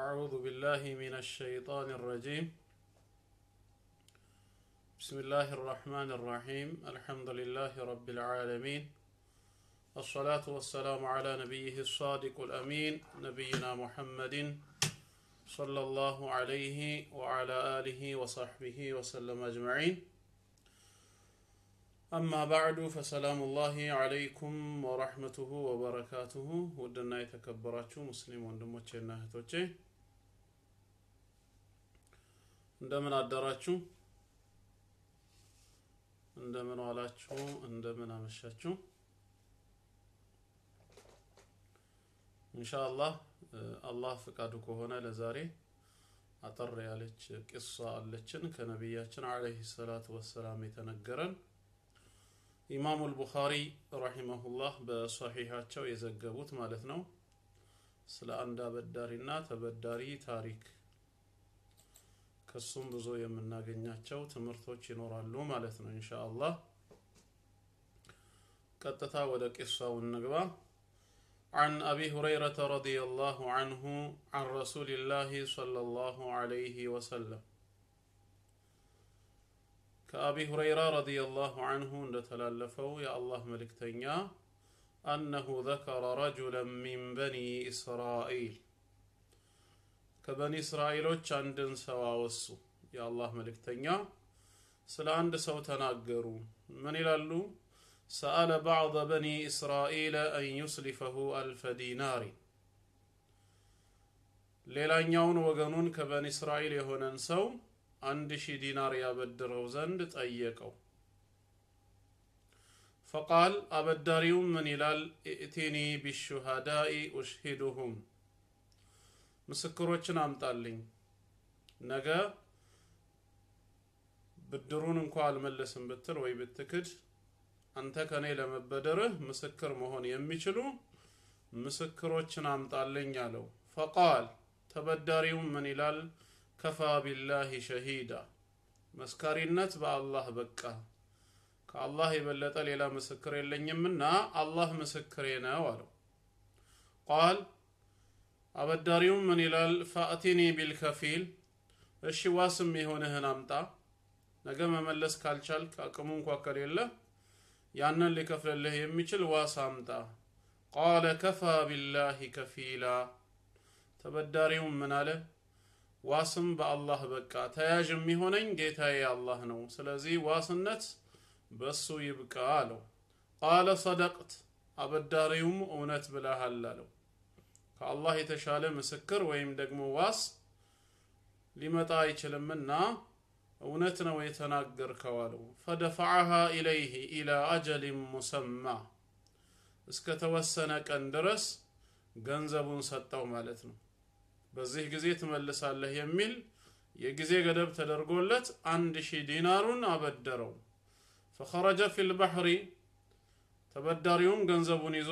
أعوذ بالله من الشيطان الرجيم. بسم الله الرحمن الرحيم. الحمد لله رب العالمين. الصلاة والسلام على نبيه الصادق الأمين نبينا محمد صلى الله عليه وعلى آله وصحبه وسلم أجمعين. أما بعد فسلام الله عليكم ورحمته وبركاته. ودنا يتكبراتشو مسلم وندمتشنا هتوتشي እንደምን አደራችሁ? እንደምን ዋላችሁ? እንደምን አመሻችሁ? ኢንሻአላህ አላህ ፍቃዱ ከሆነ ለዛሬ አጠር ያለች ቂሷ አለችን። ከነቢያችን አለይሂ ሰላቱ ወሰላም የተነገረን ኢማሙ አልቡኻሪ ረሂመሁላህ በሰሒሓቸው የዘገቡት ማለት ነው። ስለ አንድ አበዳሪና ተበዳሪ ታሪክ ከሱም ብዙ የምናገኛቸው ትምህርቶች ይኖራሉ ማለት ነው ኢንሻአላህ። ቀጥታ ወደ ቂሳው እንግባ። عن أبي هريرة رضي الله عنه عن رسول الله صلى الله عليه وسلم ከአቢ ሁረይራ ረዲየላሁ አንሁ እንደተላለፈው የአላህ መልእክተኛ አነሁ ዘከረ ረጁለን ሚን በኒ እስራኤል ከበኒ እስራኤሎች አንድን ሰው አወሱ። የአላህ መልእክተኛ ስለ አንድ ሰው ተናገሩ። ምን ይላሉ? ሰአለ ባዕض በኒ እስራኤል አን ዩስሊፈሁ አልፈ ዲናሪ ሌላኛውን ወገኑን ከበኒ እስራኤል የሆነን ሰው አንድ ሺህ ዲናር ያበድረው ዘንድ ጠየቀው። ፈቃል አበዳሪውም ምን ይላል? ኢእቲኒ ቢሹሃዳኢ ኡሽሂዱሁም ምስክሮችን አምጣልኝ፣ ነገ ብድሩን እንኳ አልመለስም ብትል ወይ ብትክድ አንተ ከኔ ለመበደርህ ምስክር መሆን የሚችሉ ምስክሮችን አምጣልኝ አለው። ፈቃል ተበዳሪውም ምን ይላል? ከፋ ቢላሂ ሸሂዳ መስካሪነት በአላህ በቃ ከአላህ የበለጠ ሌላ ምስክር የለኝምና አላህ ምስክሬ ነው አለው። ቃል አበዳሪውም ምን ይላል? ፋእቲኒ ቢልከፊል እሺ ዋስም የሆንህን አምጣ። ነገ መመለስ ካልቻልክ አቅሙ እንኳ ከሌለ ያንን ሊከፍልልህ የሚችል ዋስ አምጣ። ቃለ ከፋ ቢላሂ ከፊላ ተበዳሪውም ምን አለ? ዋስም በአላህ በቃ ተያዥ የሚሆነኝ ጌታዬ አላህ ነው። ስለዚህ ዋስነት በሱ ይብቃ አለው። ቃለ ሰደቅት አበዳሪውም እውነት ብለሃል አለው። ከአላህ የተሻለ ምስክር ወይም ደግሞ ዋስ ሊመጣ አይችልምና እውነት ነው የተናገርከው አለው። ፈደፈዐሃ ኢለይህ ኢላ አጀሊን ሙሰማ እስከ ተወሰነ ቀን ድረስ ገንዘቡን ሰጠው ማለት ነው። በዚህ ጊዜ ትመልሳለህ የሚል የጊዜ ገደብ ተደርጎለት አንድ ሺህ ዲናሩን አበደረው። ፈኸረጀ ፊል ባህሪ ተበዳሪውም ገንዘቡን ይዞ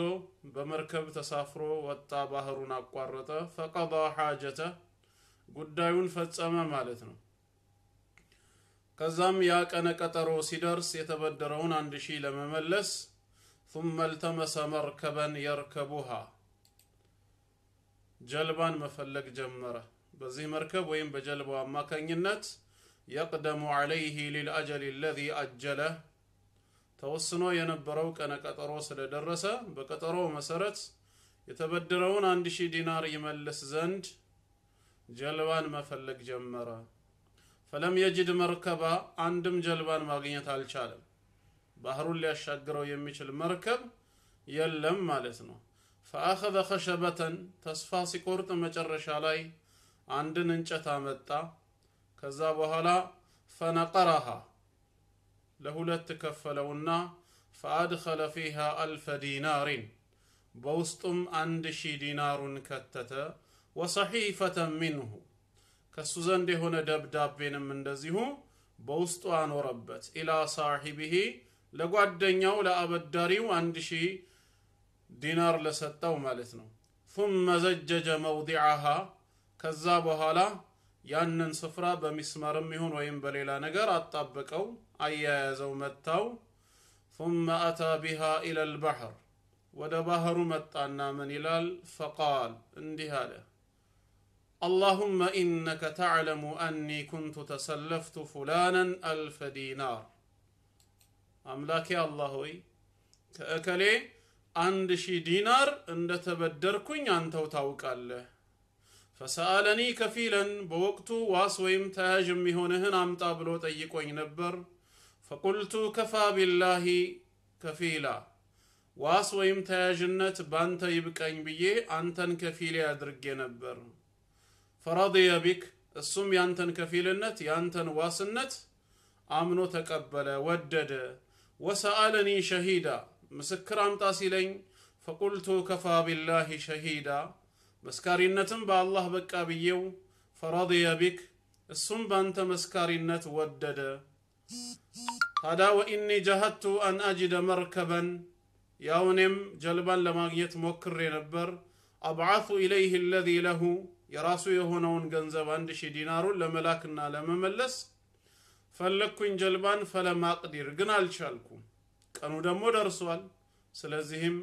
በመርከብ ተሳፍሮ ወጣ፣ ባህሩን አቋረጠ። ፈቀዳ ሓጀተ ጉዳዩን ፈጸመ ማለት ነው። ከዛም ያ ቀነ ቀጠሮ ሲደርስ የተበደረውን አንድ ሺህ ለመመለስ ثم التمس مركبا يركبها ጀልባን መፈለግ ጀመረ። በዚህ መርከብ ወይም በጀልባው አማካኝነት የቅደሙ ዐለይህ ሊልአጀል አለዚ አጀለህ ተወስኖ የነበረው ቀነ ቀጠሮ ስለደረሰ በቀጠሮው መሰረት የተበደረውን አንድ ሺህ ዲናር ይመልስ ዘንድ ጀልባን መፈለግ ጀመረ። ፈለም የጅድ መርከባ አንድም ጀልባን ማግኘት አልቻለም። ባህሩን ሊያሻግረው የሚችል መርከብ የለም ማለት ነው። ፈአኸዘ ኸሸበተን ተስፋ ሲቆርጥ መጨረሻ ላይ አንድን እንጨት አመጣ። ከዛ በኋላ ፈነቀረሃ ለሁለት ከፈለውና ፈአድኸለ ፊሃ አልፈ ዲናሪን በውስጡም አንድ ሺህ ዲናሩን ከተተ። ወሰሒፈተን ሚንሁ ከሱ ዘንድ የሆነ ደብዳቤንም እንደዚሁ በውስጡ አኖረበት። ኢላ ሳሒቢሂ ለጓደኛው ለአበዳሪው አንድ ሺህ ዲናር ለሰጠው ማለት ነው። ثم ዘጀጀ መውዲዐሃ ከዛ በኋላ ያንን ስፍራ በሚስማርም ይሁን ወይም በሌላ ነገር አጣበቀው፣ አያያዘው፣ መታው። ثم አታ ቢሃ ኢላ ልባሕር ወደ ባህሩ መጣና ምን ይላል? ፈቃል እንዲህ አለ اللهم إنك تعلم أني كنت تسلفت فلانا ألف دينار أملاك يا الله وي كأكلي عند شي دينار عند تبدركن أنتو ታውቃለህ ፈሰአለኒ ከፊለን በወቅቱ ዋስ ወይም ተያዥ የሚሆንህን አምጣ ብሎ ጠይቆኝ ነበር ፈቁልቱ ከፋ ቢላሂ ከፊላ ዋስ ወይም ተያዥነት ባንተ ይብቀኝ ብዬ አንተን ከፊሌ አድርጌ ነበር። ፈረድየ ቢክ እሱም ያንተን ከፊልነት ያንተን ዋስነት አምኖ ተቀበለ ወደደ። ወሰአለኒ ሸሂዳ ምስክር አምጣ ሲለኝ ፈቁልቱ ከፋ ቢላሂ ሸሂዳ መስካሪነትም በአላህ በቃ ብዬው ፈረድየ ቢክ እሱም ባንተ መስካሪነት ወደደ ታዳ ወኢኒ ጀሀድቱ አን አጅደ መርከበን ያው እኔም ጀልባን ለማግኘት ሞክሬ ነበር። አብዓቱ ኢለይህ አለዚ ለሁ የራሱ የሆነውን ገንዘብ አንድ ሺህ ዲናሩን ለመላክና ለመመለስ ፈለግኩኝ ጀልባን ፈለማቅዲር ግን አልቻልኩም። ቀኑ ደግሞ ደርሷል። ስለዚህም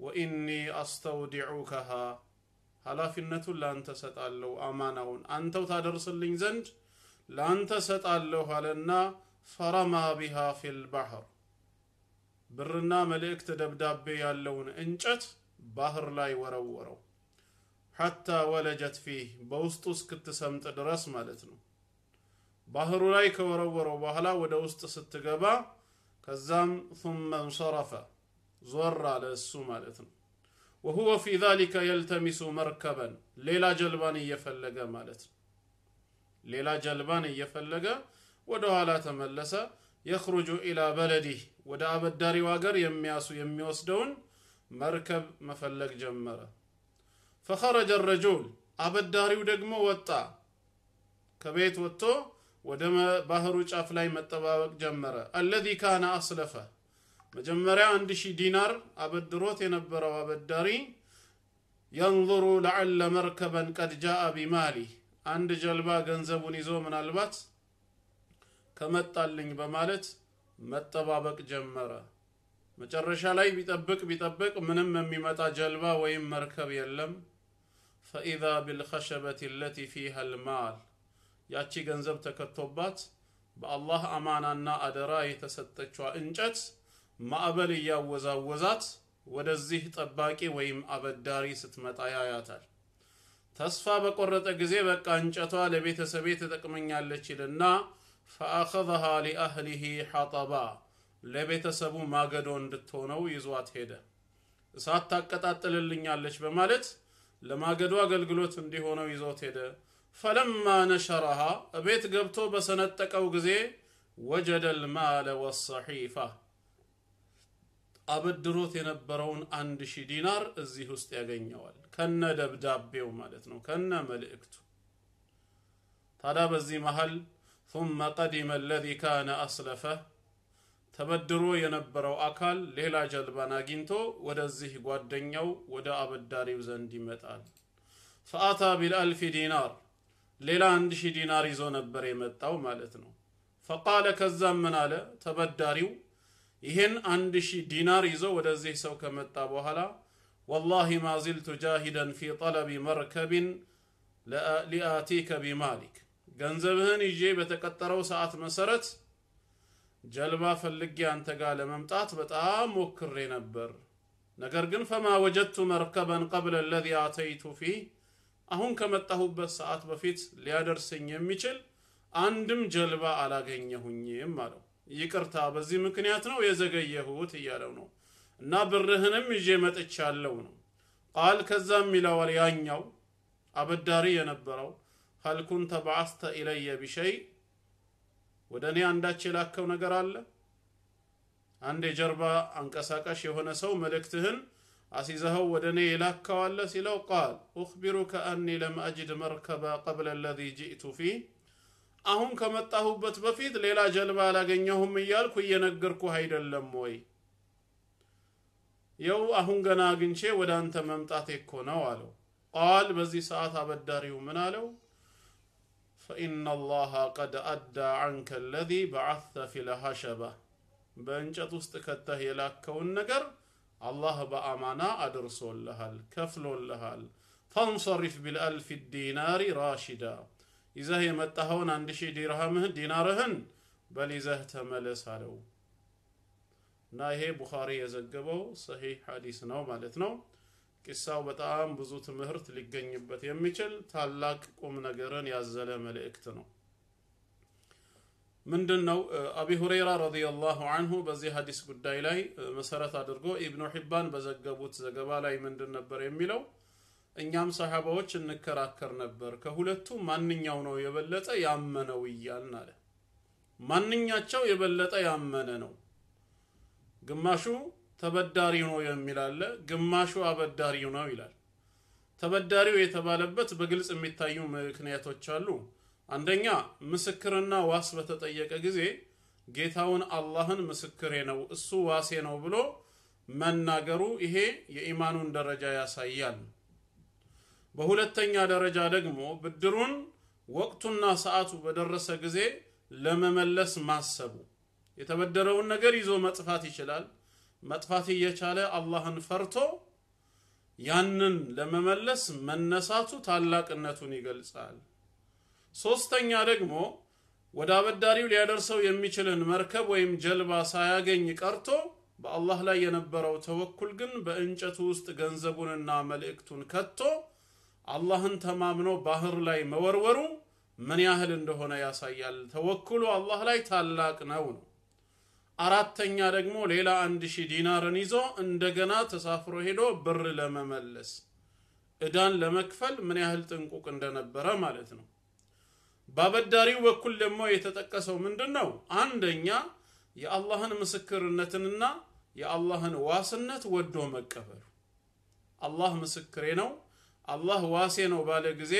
ወኢኒ አስተውዲዑከሃ ኃላፊነቱን ለአንተ ሰጣለሁ አማናውን አንተው ታደርስልኝ ዘንድ ለአንተ ሰጣለሁ አለና ፈረማ ቢሃ ፊል ባህር ብርና መልእክት ደብዳቤ ያለውን እንጨት ባህር ላይ ወረወረው። ሐታ ወለጀት ፊህ በውስጡ እስክትሰምጥ ድረስ ማለት ነው። ባህሩ ላይ ከወረወረው በኋላ ወደ ውስጥ ስትገባ ከዛም ثመ እንሰረፈ ዞር አለ እሱ ማለት ነው። ወሁወ ፊ ዛሊከ የልተሚሱ መርከበን ሌላ ጀልባን እየፈለገ ማለት ነው። ሌላ ጀልባን እየፈለገ ወደ ኋላ ተመለሰ። የኽሩጁ ኢላ በለዲህ ወደ አበዳሪው ሀገር የሚያሱ የሚወስደውን መርከብ መፈለግ ጀመረ። ፈኸረጀ ረጁል አበዳሪው ደግሞ ወጣ። ከቤት ወጥቶ ወደ ባህሩ ጫፍ ላይ መጠባበቅ ጀመረ። አለዚ ካነ አስለፈ መጀመሪያ አንድ ሺህ ዲናር አበድሮት የነበረው አበዳሪ የንظሩ ለዓለ መርከበን ቀድ ጃአ ቢማሊ አንድ ጀልባ ገንዘቡን ይዞ ምናልባት ከመጣልኝ በማለት መጠባበቅ ጀመረ። መጨረሻ ላይ ቢጠብቅ ቢጠብቅ ምንም የሚመጣ ጀልባ ወይም መርከብ የለም። ፈኢዛ ቢልኸሸበት ለቲ ፊሃ ልማል ያቺ ገንዘብ ተከቶባት በአላህ አማናና አደራ የተሰጠችዋ እንጨት ማዕበል እያወዛወዛት ወደዚህ ጠባቂ ወይም አበዳሪ ስትመጣ ያያታል። ተስፋ በቆረጠ ጊዜ በቃ እንጨቷ ለቤተሰቤ ትጠቅመኛለች ይልና ፈአኸዘሃ ሊአህሊሂ ሐጠባ ለቤተሰቡ ማገዶ እንድትሆነው ይዟት ሄደ። እሳት ታቀጣጥልልኛለች በማለት ለማገዶ አገልግሎት እንዲሆነው ይዞት ሄደ። ፈለማ ነሸረሃ እቤት ገብቶ በሰነጠቀው ጊዜ ወጀደ ልማለ ወሰሒፋ አበድሮት የነበረውን አንድ ሺህ ዲናር እዚህ ውስጥ ያገኘዋል። ከነ ደብዳቤው ማለት ነው። ከነ መልእክቱ። ታዲያ በዚህ መሃል ثم قدم الذي كان أسلفه ተበድሮ የነበረው አካል ሌላ ጀልባን አግኝቶ ወደዚህ ጓደኛው ወደ አበዳሪው ዘንድ ይመጣል ፈአታ ቢልአልፊ ዲናር ሌላ አንድ ሺህ ዲናር ይዞ ነበር የመጣው ማለት ነው ፈቃለ ከዛም ምን አለ ተበዳሪው ይህን አንድ ሺህ ዲናር ይዞ ወደዚህ ሰው ከመጣ በኋላ ወላሂ ማ ዚልቱ ጃሂደን ፊ ጠለቢ መርከቢን ሊአቲከ ቢማሊክ ገንዘብህን ይዤ በተቀጠረው ሰዓት መሰረት ጀልባ ፈልጌ አንተ ጋር ለመምጣት በጣም ሞክሬ ነበር። ነገር ግን ፈማ ወጀድቱ መርከበን ቀብለ ለዚ አተይቱ ፊህ አሁን ከመጣሁበት ሰዓት በፊት ሊያደርሰኝ የሚችል አንድም ጀልባ አላገኘሁኝም አለው። ይቅርታ በዚህ ምክንያት ነው የዘገየሁት እያለው ነው እና ብርህንም ይዤ መጥቻለሁ ነው። ቃል ከዛም ይለዋል ያኛው አበዳሪ የነበረው ሀል ኩንተ በዓስተ ኢለየ ቢሸይ ወደ እኔ አንዳች የላከው ነገር አለ? አንድ የጀርባ አንቀሳቃሽ የሆነ ሰው መልእክትህን አሲዘኸው ወደ እኔ የላከው አለ ሲለው ቃል ኡኽቢሩከ አኒ ለም አጅድ መርከበ ቀብለ ለዚ ጅእቱ ፊህ አሁን ከመጣሁበት በፊት ሌላ ጀልባ አላገኘሁም እያልኩ እየነገርኩህ አይደለም ወይ? የው አሁን ገና አግኝቼ ወደ አንተ መምጣቴ እኮ ነው አለው። ቃል በዚህ ሰዓት አበዳሪው ምን አለው ፈኢነ አላህ ቀድ አዳ ዐንከ አለዚ በዓተ ፊ ለሃሸባ በእንጨት ውስጥ ከተህ የላከውን ነገር አላህ በአማና አድርሶልሃል ከፍሎልሃል ፈንሰሪፍ ቢልአልፍ ዲናሪ ራሺዳ ይዘህ የመጣኸውን አንድ ሺህ ዲርሃምህን ዲናርህን በሊዘህ ተመለስ አለው እና ይሄ ቡኻሪ የዘገበው ሰሂህ ሐዲስ ነው ማለት ነው። ቂሳው በጣም ብዙ ትምህርት ሊገኝበት የሚችል ታላቅ ቁም ነገርን ያዘለ መልእክት ነው። ምንድን ነው አቢ ሁረይራ ረዲየላሁ አንሁ በዚህ ሀዲስ ጉዳይ ላይ መሰረት አድርጎ ኢብኑ ሒባን በዘገቡት ዘገባ ላይ ምንድን ነበር የሚለው? እኛም ሰሓባዎች እንከራከር ነበር ከሁለቱ ማንኛው ነው የበለጠ ያመነው እያልን አለ። ማንኛቸው የበለጠ ያመነ ነው? ግማሹ ተበዳሪው ነው የሚል አለ፣ ግማሹ አበዳሪው ነው ይላል። ተበዳሪው የተባለበት በግልጽ የሚታዩ ምክንያቶች አሉ። አንደኛ ምስክርና ዋስ በተጠየቀ ጊዜ ጌታውን አላህን ምስክሬ ነው እሱ ዋሴ ነው ብሎ መናገሩ ይሄ የኢማኑን ደረጃ ያሳያል። በሁለተኛ ደረጃ ደግሞ ብድሩን ወቅቱና ሰዓቱ በደረሰ ጊዜ ለመመለስ ማሰቡ የተበደረውን ነገር ይዞ መጥፋት ይችላል። መጥፋት እየቻለ አላህን ፈርቶ ያንን ለመመለስ መነሳቱ ታላቅነቱን ይገልጻል። ሶስተኛ ደግሞ ወደ አበዳሪው ሊያደርሰው የሚችልን መርከብ ወይም ጀልባ ሳያገኝ ቀርቶ በአላህ ላይ የነበረው ተወኩል ግን በእንጨቱ ውስጥ ገንዘቡንና መልእክቱን ከቶ አላህን ተማምኖ ባህር ላይ መወርወሩ ምን ያህል እንደሆነ ያሳያል። ተወኩሉ አላህ ላይ ታላቅ ነው ነው። አራተኛ ደግሞ ሌላ አንድ ሺህ ዲናርን ይዞ እንደገና ተሳፍሮ ሄዶ ብር ለመመለስ እዳን ለመክፈል ምን ያህል ጥንቁቅ እንደነበረ ማለት ነው። በአበዳሪው በኩል ደግሞ የተጠቀሰው ምንድን ነው? አንደኛ የአላህን ምስክርነትንና የአላህን ዋስነት ወዶ መቀበሉ። አላህ ምስክሬ ነው፣ አላህ ዋሴ ነው ባለ ጊዜ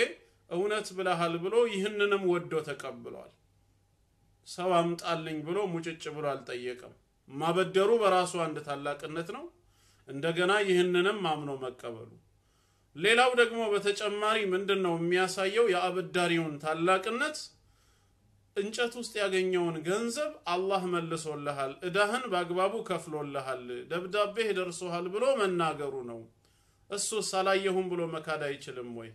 እውነት ብለሃል ብሎ ይህንንም ወዶ ተቀብሏል። ሰው አምጣልኝ ብሎ ሙጭጭ ብሎ አልጠየቀም። ማበደሩ በራሱ አንድ ታላቅነት ነው። እንደገና ይህንንም አምኖ መቀበሉ። ሌላው ደግሞ በተጨማሪ ምንድን ነው የሚያሳየው የአበዳሪውን ታላቅነት? እንጨት ውስጥ ያገኘውን ገንዘብ አላህ መልሶልሃል፣ እዳህን በአግባቡ ከፍሎልሃል፣ ደብዳቤህ ደርሶሃል ብሎ መናገሩ ነው። እሱስ አላየሁም ብሎ መካድ አይችልም ወይ?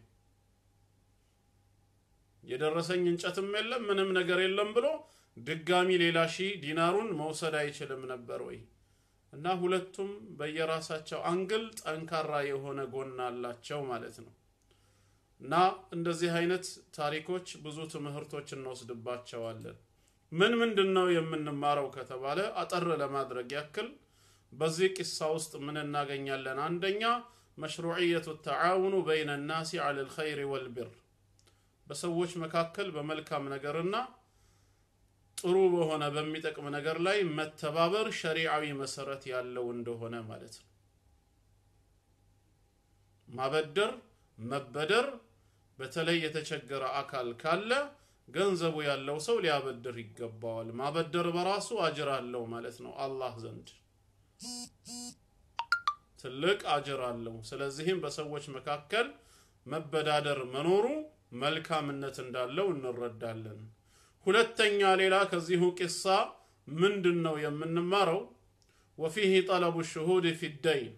የደረሰኝ እንጨትም የለም ምንም ነገር የለም ብሎ ድጋሚ ሌላ ሺህ ዲናሩን መውሰድ አይችልም ነበር ወይ? እና ሁለቱም በየራሳቸው angle ጠንካራ የሆነ ጎን አላቸው ማለት ነው። እና እንደዚህ አይነት ታሪኮች ብዙ ትምህርቶች እንወስድባቸዋለን። ምን ምንድን ነው የምንማረው ከተባለ አጠር ለማድረግ ያክል በዚህ ቂሳ ውስጥ ምን እናገኛለን? አንደኛ መሽሩዕየቱ ተዓውኑ በይነ ናሲ ዐለ ልኸይር ወልቢር በሰዎች መካከል በመልካም ነገርና ጥሩ በሆነ በሚጠቅም ነገር ላይ መተባበር ሸሪዓዊ መሰረት ያለው እንደሆነ ማለት ነው። ማበደር፣ መበደር በተለይ የተቸገረ አካል ካለ ገንዘቡ ያለው ሰው ሊያበድር ይገባዋል። ማበደር በራሱ አጅር አለው ማለት ነው አላህ ዘንድ ትልቅ አጅር አለው። ስለዚህም በሰዎች መካከል መበዳደር መኖሩ መልካምነት እንዳለው እንረዳለን። ሁለተኛ ሌላ ከዚሁ ቂሳ ምንድን ነው የምንማረው? ወፊህ ጠለቡ ሽሁድ ፊደይን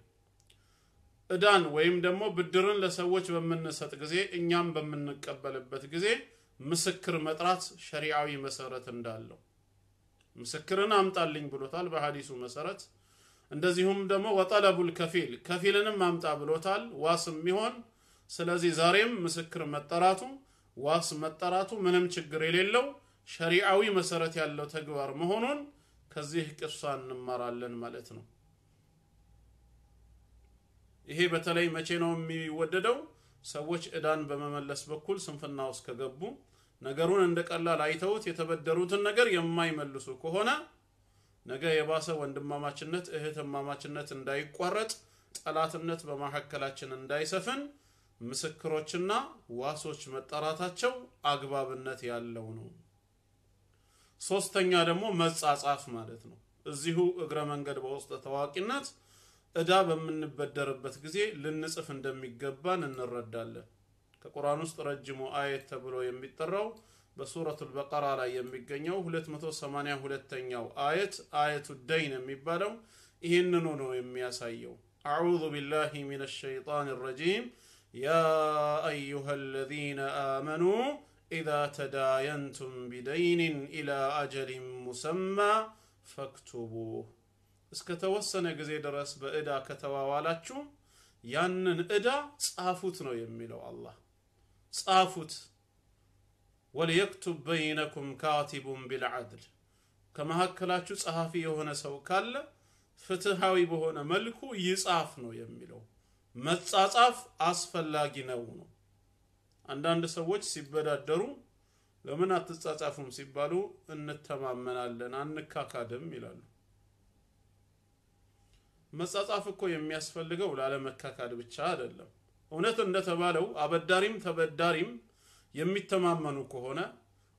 እዳን ወይም ደግሞ ብድርን ለሰዎች በምንሰጥ ጊዜ እኛም በምንቀበልበት ጊዜ ምስክር መጥራት ሸሪዓዊ መሰረት እንዳለው ምስክርን አምጣልኝ ብሎታል በሐዲሱ መሰረት። እንደዚሁም ደግሞ ወጠለቡል ከፊል ከፊልንም አምጣ ብሎታል ዋስ የሚሆን ስለዚህ ዛሬም ምስክር መጠራቱ ዋስ መጠራቱ ምንም ችግር የሌለው ሸሪዓዊ መሰረት ያለው ተግባር መሆኑን ከዚህ ቅሷ እንማራለን ማለት ነው። ይሄ በተለይ መቼ ነው የሚወደደው? ሰዎች እዳን በመመለስ በኩል ስንፍና ውስጥ ከገቡ ነገሩን እንደ ቀላል አይተውት የተበደሩትን ነገር የማይመልሱ ከሆነ ነገ የባሰ ወንድማማችነት እህትማማችነት እንዳይቋረጥ ጠላትነት በመካከላችን እንዳይሰፍን ምስክሮችና ዋሶች መጠራታቸው አግባብነት ያለው ነው። ሶስተኛ ደግሞ መጻጻፍ ማለት ነው። እዚሁ እግረ መንገድ በውስጥ ታዋቂነት እዳ በምንበደርበት ጊዜ ልንጽፍ እንደሚገባን እንረዳለን። ከቁርአን ውስጥ ረጅሙ አየት ተብሎ የሚጠራው በሱረቱል በቀራ ላይ የሚገኘው 282ኛው አየት አየቱ ደይን የሚባለው ይህንኑ ነው የሚያሳየው። አዑዙ ቢላሂ ሚነ ሸይጣን ረጂም ያ አዩሃ አለዚነ አመኑ إذا تداينتم بدين إلى أجل مسمى فاكتبوه እስከተወሰነ ጊዜ ድረስ በእዳ ከተዋዋላችሁ ያንን እዳ ጻፉት ነው የሚለው አላህ ጻፉት ወልየክቱብ በይነኩም ካቲቡን ቢልዓድል ከመካከላችሁ ጸሐፊ የሆነ ሰው ካለ ፍትሃዊ በሆነ መልኩ ይጻፍ ነው የሚለው መጻጻፍ አስፈላጊ ነው ነው አንዳንድ ሰዎች ሲበዳደሩ ለምን አትጻጻፉም ሲባሉ እንተማመናለን አንካካድም ይላሉ። መጻጻፍ እኮ የሚያስፈልገው ላለመካካድ ብቻ አይደለም። እውነት እንደተባለው አበዳሪም ተበዳሪም የሚተማመኑ ከሆነ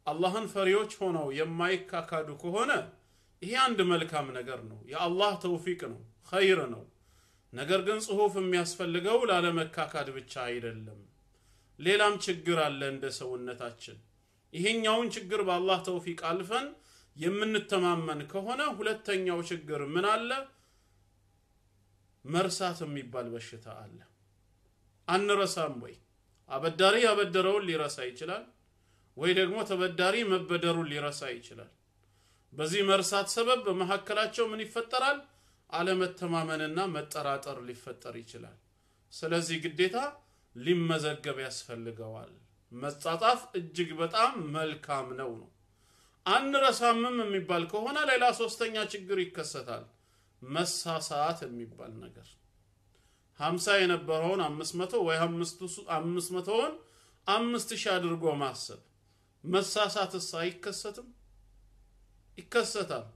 አላህን ፈሪዎች ሆነው የማይካካዱ ከሆነ ይሄ አንድ መልካም ነገር ነው። የአላህ ተውፊቅ ነው ኸይር ነው። ነገር ግን ጽሁፍ የሚያስፈልገው ላለመካካድ ብቻ አይደለም ሌላም ችግር አለ እንደ ሰውነታችን። ይሄኛውን ችግር በአላህ ተውፊቅ አልፈን የምንተማመን ከሆነ ሁለተኛው ችግር ምን አለ? መርሳት የሚባል በሽታ አለ። አንረሳም ወይ? አበዳሪ ያበደረውን ሊረሳ ይችላል ወይ ደግሞ ተበዳሪ መበደሩን ሊረሳ ይችላል። በዚህ መርሳት ሰበብ በመካከላቸው ምን ይፈጠራል? አለመተማመንና መጠራጠር ሊፈጠር ይችላል። ስለዚህ ግዴታ ሊመዘገብ ያስፈልገዋል። መጻጻፍ እጅግ በጣም መልካም ነው ነው። አንረሳምም የሚባል ከሆነ ሌላ ሶስተኛ ችግር ይከሰታል። መሳሳት የሚባል ነገር። ሀምሳ የነበረውን አምስት መቶ ወይ አምስት መቶውን አምስት ሺህ አድርጎ ማሰብ። መሳሳትስ አይከሰትም? ይከሰታል።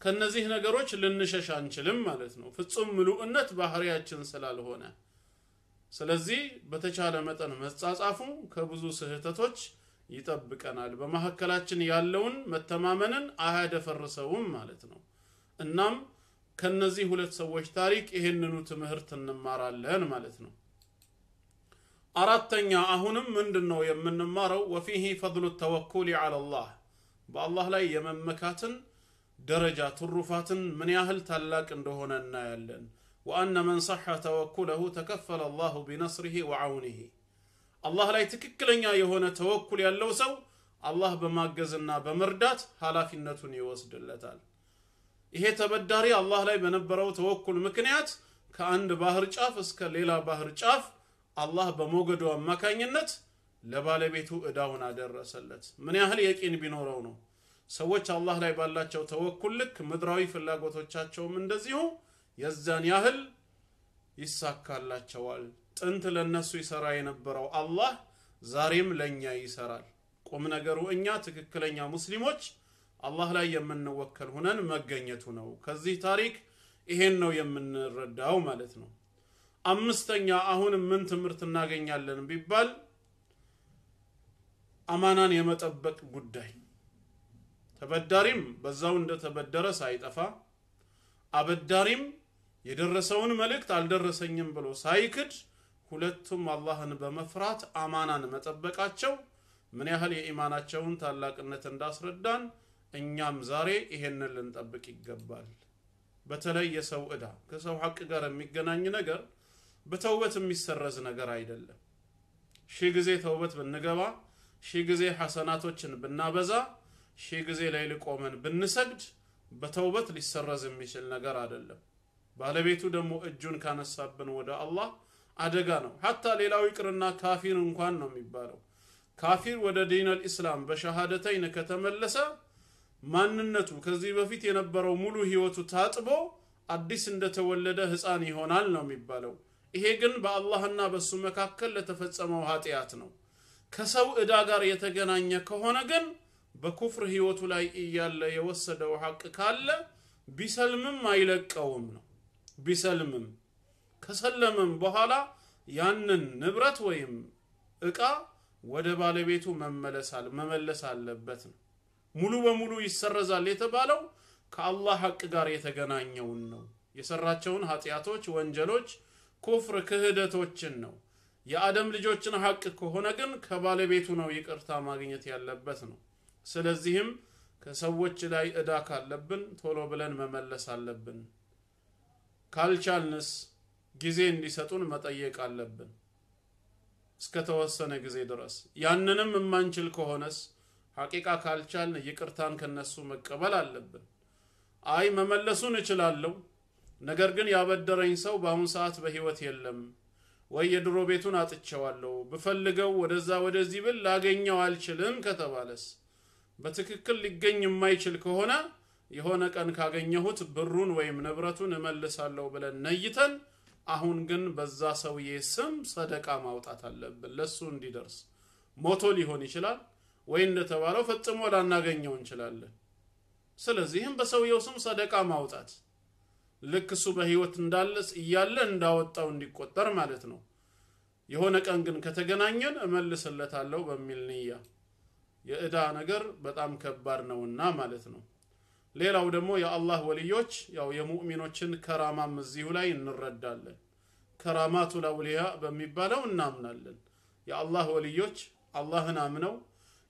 ከነዚህ ነገሮች ልንሸሽ አንችልም ማለት ነው። ፍጹም ምሉእነት ባህሪያችን ስላልሆነ ስለዚህ በተቻለ መጠን መጻጻፉ ከብዙ ስህተቶች ይጠብቀናል። በመካከላችን ያለውን መተማመንን አያደፈርሰውም ማለት ነው። እናም ከነዚህ ሁለት ሰዎች ታሪክ ይሄንኑ ትምህርት እንማራለን ማለት ነው። አራተኛ አሁንም ምንድን ነው የምንማረው? ወፊህ ፈضሉ ተወኩል አላላህ በአላህ ላይ የመመካትን ደረጃ ትሩፋትን ምን ያህል ታላቅ እንደሆነ እናያለን ወአነ መን ሰሐ ተወኩለሁ ተከፈለ አላሁ ቢነስሪህ ወዐውኒህ አላህ ላይ ትክክለኛ የሆነ ተወኩል ያለው ሰው አላህ በማገዝና በመርዳት ኃላፊነቱን ይወስድለታል ይሄ ተበዳሪ አላህ ላይ በነበረው ተወኩል ምክንያት ከአንድ ባህር ጫፍ እስከ ሌላ ባህር ጫፍ አላህ በሞገዱ አማካኝነት ለባለቤቱ እዳውን አደረሰለት ምን ያህል የቂን ቢኖረው ነው ሰዎች አላህ ላይ ባላቸው ተወኩል ልክ ምድራዊ ፍላጎቶቻቸውም እንደዚሁ የዛን ያህል ይሳካላቸዋል። ጥንት ለነሱ ይሰራ የነበረው አላህ ዛሬም ለእኛ ይሰራል። ቁም ነገሩ እኛ ትክክለኛ ሙስሊሞች አላህ ላይ የምንወከል ሁነን መገኘቱ ነው። ከዚህ ታሪክ ይሄን ነው የምንረዳው ማለት ነው። አምስተኛ አሁንም ምን ትምህርት እናገኛለን ቢባል አማናን የመጠበቅ ጉዳይ። ተበዳሪም በዛው እንደተበደረ ሳይጠፋ አበዳሪም የደረሰውን መልእክት አልደረሰኝም ብሎ ሳይክድ ሁለቱም አላህን በመፍራት አማናን መጠበቃቸው ምን ያህል የኢማናቸውን ታላቅነት እንዳስረዳን እኛም ዛሬ ይሄንን ልንጠብቅ ይገባል። በተለይ የሰው ዕዳ ከሰው ሐቅ ጋር የሚገናኝ ነገር በተውበት የሚሰረዝ ነገር አይደለም። ሺህ ጊዜ ተውበት ብንገባ ሺህ ጊዜ ሐሰናቶችን ብናበዛ ሺህ ጊዜ ላይ ልቆመን ብንሰግድ በተውበት ሊሰረዝ የሚችል ነገር አይደለም ባለቤቱ ደግሞ እጁን ካነሳብን ወደ አላህ አደጋ ነው። ሀታ ሌላው ይቅርና ካፊር እንኳን ነው የሚባለው። ካፊር ወደ ዲን አልኢስላም በሸሃደተይን ከተመለሰ ማንነቱ ከዚህ በፊት የነበረው ሙሉ ህይወቱ ታጥቦ አዲስ እንደተወለደ ህፃን ይሆናል ነው የሚባለው። ይሄ ግን በአላህና በሱ መካከል ለተፈጸመው ኃጢአት ነው። ከሰው ዕዳ ጋር የተገናኘ ከሆነ ግን በኩፍር ህይወቱ ላይ እያለ የወሰደው ሐቅ ካለ ቢሰልምም አይለቀውም ነው ቢሰልምም ከሰለምም በኋላ ያንን ንብረት ወይም እቃ ወደ ባለቤቱ መመለስ አለበት ነው። ሙሉ በሙሉ ይሰረዛል የተባለው ከአላህ ሐቅ ጋር የተገናኘውን ነው። የሰራቸውን ኃጢአቶች ወንጀሎች ኩፍር ክህደቶችን ነው። የአደም ልጆችን ሐቅ ከሆነ ግን ከባለቤቱ ነው ይቅርታ ማግኘት ያለበት ነው። ስለዚህም ከሰዎች ላይ እዳ ካለብን ቶሎ ብለን መመለስ አለብን ካልቻልንስ ጊዜ እንዲሰጡን መጠየቅ አለብን እስከተወሰነ ጊዜ ድረስ። ያንንም የማንችል ከሆነስ ሐቂቃ ካልቻልን ይቅርታን ከነሱ መቀበል አለብን። አይ መመለሱን እችላለሁ፣ ነገር ግን ያበደረኝ ሰው በአሁን ሰዓት በህይወት የለም ወይ የድሮ ቤቱን አጥቼዋለሁ፣ ብፈልገው ወደዛ ወደዚህ ብል ላገኘው አልችልም ከተባለስ በትክክል ሊገኝ የማይችል ከሆነ የሆነ ቀን ካገኘሁት ብሩን ወይም ንብረቱን እመልሳለሁ ብለን ነይተን አሁን ግን በዛ ሰውዬ ስም ሰደቃ ማውጣት አለብን ለሱ እንዲደርስ። ሞቶ ሊሆን ይችላል ወይ እንደተባለው ፈጽሞ ላናገኘው እንችላለን። ስለዚህም በሰውየው ስም ሰደቃ ማውጣት ልክ እሱ በህይወት እንዳለስ እያለ እንዳወጣው እንዲቆጠር ማለት ነው። የሆነ ቀን ግን ከተገናኘን እመልስለታለሁ በሚል ንያ የእዳ ነገር በጣም ከባድ ነውና ማለት ነው። ሌላው ደግሞ የአላህ ወልዮች ያው የሙእሚኖችን ከራማም እዚሁ ላይ እንረዳለን። ከራማቱ ለአውሊያ በሚባለው እናምናለን። የአላህ ወልዮች አላህን አምነው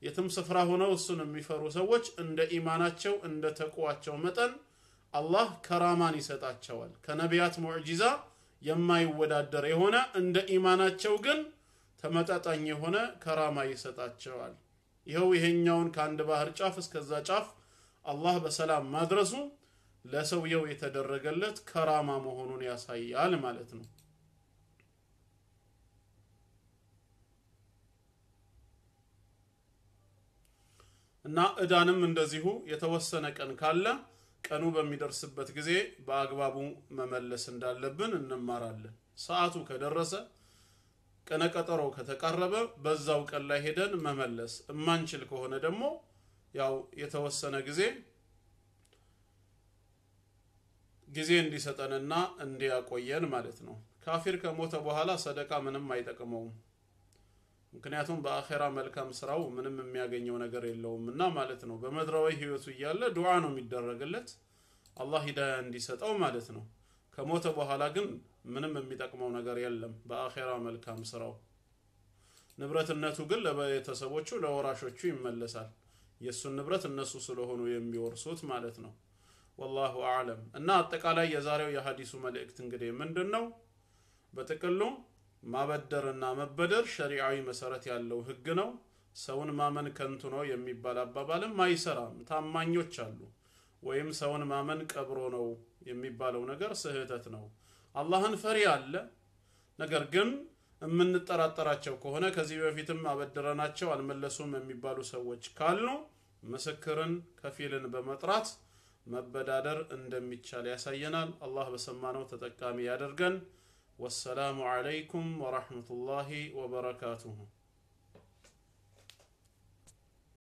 የትም ስፍራ ሆነው እሱን የሚፈሩ ሰዎች እንደ ኢማናቸው እንደ ተቁዋቸው መጠን አላህ ከራማን ይሰጣቸዋል። ከነቢያት ሙዕጂዛ የማይወዳደር የሆነ እንደ ኢማናቸው ግን ተመጣጣኝ የሆነ ከራማ ይሰጣቸዋል። ይኸው ይሄኛውን ከአንድ ባህር ጫፍ እስከዛ ጫፍ አላህ በሰላም ማድረሱ ለሰውየው የተደረገለት ከራማ መሆኑን ያሳያል ማለት ነው። እና እዳንም እንደዚሁ የተወሰነ ቀን ካለ ቀኑ በሚደርስበት ጊዜ በአግባቡ መመለስ እንዳለብን እንማራለን። ሰዓቱ ከደረሰ ቀነቀጠሮ ከተቃረበ በዛው ቀን ላይ ሄደን መመለስ እማንችል ከሆነ ደግሞ ያው የተወሰነ ጊዜ ጊዜ እንዲሰጠንና እንዲያቆየን ማለት ነው። ካፊር ከሞተ በኋላ ሰደቃ ምንም አይጠቅመውም። ምክንያቱም በአኼራ መልካም ስራው ምንም የሚያገኘው ነገር የለውም እና ማለት ነው። በምድራዊ ህይወቱ እያለ ዱዓ ነው የሚደረግለት አላህ ሂዳያ እንዲሰጠው ማለት ነው። ከሞተ በኋላ ግን ምንም የሚጠቅመው ነገር የለም በአኼራ መልካም ስራው። ንብረትነቱ ግን ለቤተሰቦቹ ለወራሾቹ ይመለሳል። የእሱን ንብረት እነሱ ስለሆኑ የሚወርሱት ማለት ነው። ወላሁ አዕለም። እና አጠቃላይ የዛሬው የሀዲሱ መልእክት እንግዲህ ምንድን ነው? በጥቅሉ ማበደርና መበደር ሸሪዓዊ መሰረት ያለው ህግ ነው። ሰውን ማመን ከንቱ ነው የሚባል አባባልም አይሰራም። ታማኞች አሉ። ወይም ሰውን ማመን ቀብሮ ነው የሚባለው ነገር ስህተት ነው። አላህን ፈሪ አለ። ነገር ግን የምንጠራጠራቸው ከሆነ ከዚህ በፊትም አበድረናቸው አልመለሱም የሚባሉ ሰዎች ካሉ ምስክርን ከፊልን በመጥራት መበዳደር እንደሚቻል ያሳየናል። አላህ በሰማነው ተጠቃሚ ያደርገን። ወሰላሙ ዓለይኩም ወረሕመቱላሂ ወበረካቱሁ።